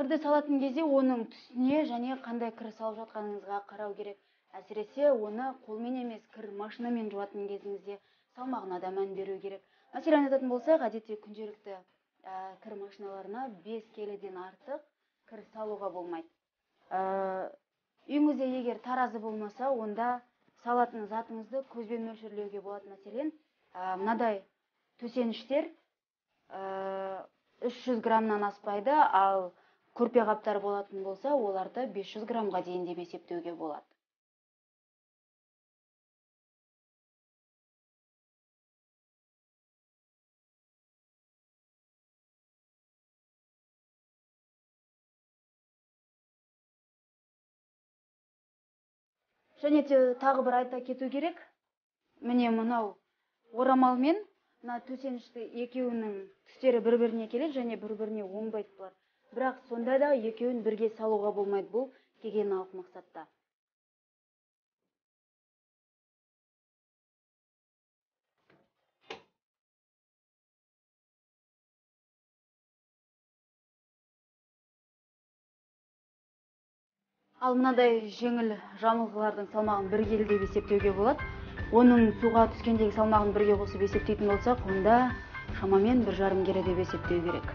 кірді салатын кезде оның түсіне және қандай кір салып жатқаныңызға қарау керек. Әсіресе оны қолмен емес кір машинамен жуатын кезіңізде салмағына да мән беру керек. Мәселен айтатын болсақ әдетте күнделікті ә, кір машиналарына 5 келіден артық кір салуға болмайды. Ә, үйіңізде егер таразы болмаса онда салатын затыңызды көзбен мөлшерлеуге болады. Мәселен ә, мынадай төсеніштер ә, 300 граммнан аспайды ал көрпе қаптар болатын болса оларды 500 граммға дейін деп есептеуге болады. Және де тағы бір айта кету керек. Міне мынау орамалмен мына төсенішті екеуінің түстері бір біріне келеді және бір біріне оңбайды бұлар бірақ сонда да екеуін бірге салуға болмайды бұл гигиеналық мақсатта. Ал мынадай жеңіл жамылғылардың салмағын бір келі деп есептеуге болады. Оның суға түскендегі салмағын бірге қосып есептейтін болсақ онда шамамен бір жарым келі деп есептеу керек.